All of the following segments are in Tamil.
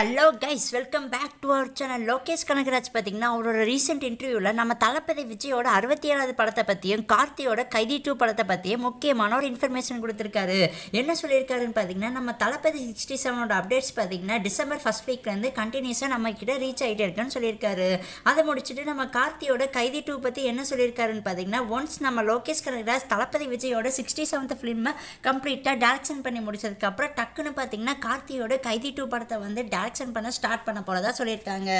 Hello guys welcome back to our channel Lokesh Kanagaraj பார்த்தீங்கன்னா அவரோட ரீசெண்ட் இன்டர்வியூவில் நம்ம தளபதி விஜயோட அறுபத்தி ஏழாவது படத்தை பற்றியும் கார்த்தியோட கைதி டூ படத்தை பற்றியும் முக்கியமான ஒரு இன்ஃபர்மேஷன் கொடுத்துருக்காரு. என்ன சொல்லியிருக்காருன்னு பார்த்தீங்கன்னா நம்ம தளபதி சிக்ஸ்டி செவனோட அப்டேட்ஸ் பார்த்தீங்கன்னா டிசம்பர் ஃபஸ்ட் வீக்லேருந்து கண்டினியூஸாக நம்ம கிட்ட ரீச் ஆகிட்டே இருக்குன்னு சொல்லியிருக்காரு. அதை முடிச்சுட்டு நம்ம கார்த்தியோட கைதி டூ பற்றி என்ன சொல்லியிருக்காருன்னு பார்த்தீங்கன்னா ஒன்ஸ் நம்ம லோகேஷ் கனகராஜ் தளபதி விஜயோட சிக்ஸ்டி செவன்த் ஃபிலிமை கம்ப்ளீட்டாக டேரக்ஷன் பண்ணி முடிச்சதுக்கப்புறம் டக்குன்னு பார்த்தீங்கன்னா கார்த்தியோட கைதி டூ படத்தை வந்து ஆக்ஷன் பண்ண ஸ்டார்ட் பண்ண போகிறதா சொல்லியிருக்காங்க.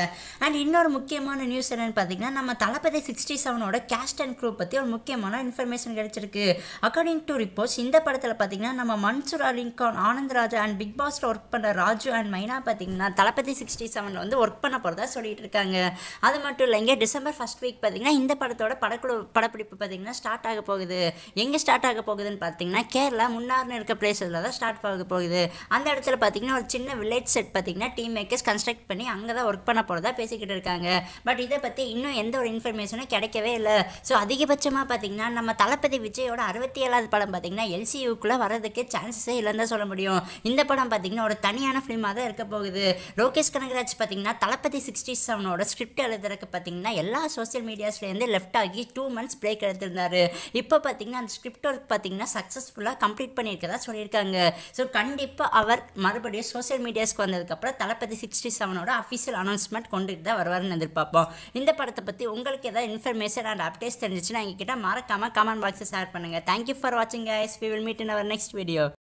அண்ட் இன்னொரு முக்கியமான நியூஸ் என்னென்னு பார்த்தீங்கன்னா நம்ம தளபதி சிக்ஸ்டி செவனோட கேஸ்ட் அண்ட் குரூப் பற்றி ஒரு முக்கியமான இன்ஃபர்மேஷன் கிடைச்சிருக்கு. அக்கார்டிங் டு ரிப்போர்ட்ஸ் இந்த படத்தில் பார்த்தீங்கன்னா நம்ம மன்சூர் அலிகான் ஆனந்த் ராஜா அண்ட் பிக் பாஸில் ஒர்க் பண்ணுற ராஜு அண்ட் மைனா பார்த்தீங்கன்னா தளபதி சிக்ஸ்டி செவனில் வந்து ஒர்க் பண்ண போகிறதா சொல்லிட்டு இருக்காங்க. அது மட்டும் இல்லைங்க டிசம்பர் ஃபர்ஸ்ட் வீக் பார்த்தீங்கன்னா இந்த படத்தோட படக்குழு படப்பிடிப்பு பார்த்தீங்கன்னா ஸ்டார்ட் ஆக போகுது. எங்கே ஸ்டார்ட் ஆக போகுதுன்னு பார்த்தீங்கன்னா கேரளா முன்னார்னு இருக்க பிளேஸில் தான் ஸ்டார்ட் ஆக போகுது. அந்த இடத்துல பார்த்தீங்கன்னா ஒரு சின்ன வில்லேஜ் செட் பார்த்தீங்கன்னா டீம் மேக்கர்ஸ் கன்ஸ்ட்ரக்ட் பண்ணி அங்கே தான் ஒர்க் பண்ண போகிறதா பேசிக்கிட்டு இருக்காங்க. பட் இதை பற்றி இன்னும் எந்த ஒரு இன்ஃபர்மேஷனும் கிடைக்கவே இல்லை. ஸோ அதிகபட்சமாக பார்த்தீங்கன்னா நம்ம தளபதி விஜயோட அறுபத்தி ஏழாவது படம் பார்த்தீங்கன்னா எல்சியூக்குள்ளே வரதுக்கு சான்சஸே இல்லைன்னு தான் சொல்ல முடியும். இந்த படம் பார்த்தீங்கன்னா ஒரு தனியான ஃபிலிமாக தான் இருக்க போகுது. லோகேஷ் கனகராஜ் பார்த்தீங்கன்னா தளபதி சிக்ஸ்டி செவனோட ஸ்கிரிப்ட் எழுதுறதுக்கு பார்த்தீங்கன்னா எல்லா சோசியல் மீடியாஸ்லேருந்து லெஃப்ட் ஆகி டூ மந்த்ஸ் பிரேக் எடுத்திருந்தார். இப்போ பார்த்தீங்கன்னா அந்த ஸ்கிரிப்ட் ஒர்க் பார்த்தீங்கன்னா சக்ஸஸ்ஃபுல்லாக கம்ப்ளீட் பண்ணியிருக்கதா சொல்லியிருக்காங்க. ஸோ கண்டிப்பாக அவர் மறுபடியும் சோஷியல் மீடியாஸ்க்கு வந்ததுக்கப்புறம் தளபதி சிக்ஸ்டி செவனோட அஃபீஷியல் அனௌன்ஸ்மெண்ட் கொண்டுட்டு தான் வருவார்னு எதிர்பார்ப்போம். இந்த படத்தை பற்றி உங்களுக்கு ஏதாவது இன்ஃபர்மேஷன் அண்ட் அப்டேட்ஸ் தெரிஞ்சிச்சுன்னா எங்ககிட்ட மறக்காமல் கமெண்ட் பாக்ஸை ஷேர் பண்ணுங்கள் தேங்க்யூ ஃபார் வாட்சிங் guys we will meet in our next video